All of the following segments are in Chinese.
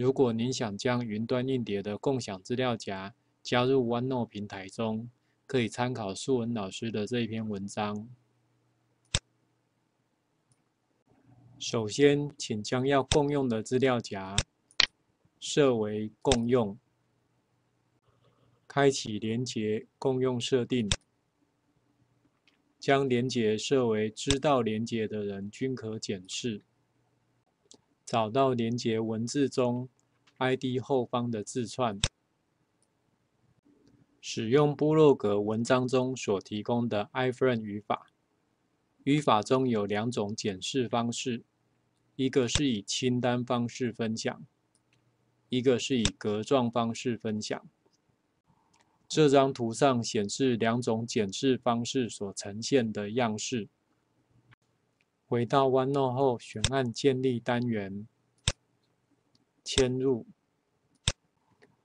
如果您想将云端硬碟的共享资料夹加入 OneNote 平台中，可以参考素文老师的这一篇文章。首先，请将要共用的资料夹设为共用，开启连接共用设定，将连接设为知道连接的人均可检视。找到连接文字中 ID 后方的字串，使用部落格文章中所提供的 iframe 语法。语法中有两种检视方式，一个是以清单方式分享，一个是以格状方式分享。这张图上显示两种检视方式所呈现的样式。回到 OneNote 后，选按建立单元，迁入，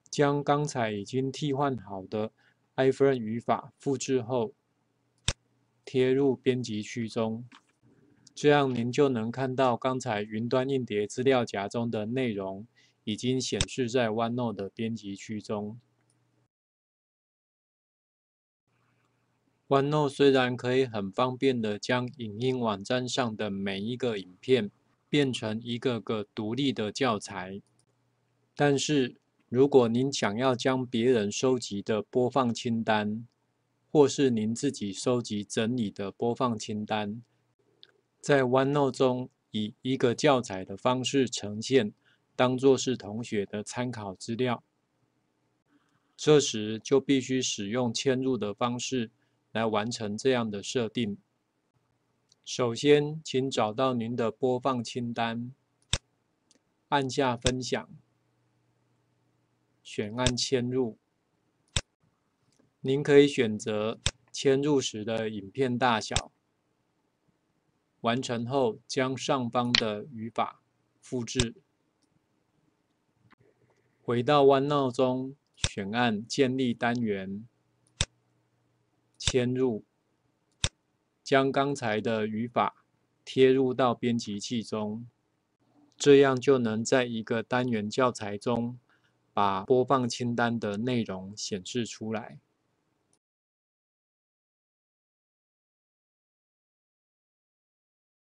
将刚才已经替换好的 iframe 语法复制后，贴入编辑区中。这样您就能看到刚才云端硬碟资料夹中的内容已经显示在 OneNote 的编辑区中。OneNote 虽然可以很方便的将影音网站上的每一个影片变成一个个独立的教材，但是如果您想要将别人收集的播放清单，或是您自己收集整理的播放清单，在 OneNote 中以一个教材的方式呈现，当作是同学的参考资料，这时就必须使用嵌入的方式。来完成这样的设定。首先，请找到您的播放清单，按下分享，选按嵌入。您可以选择迁入时的影片大小。完成后，将上方的语法复制，回到 OneNote 中，选按建立单元。迁入，将刚才的语法贴入到编辑器中，这样就能在一个单元教材中把播放清单的内容显示出来。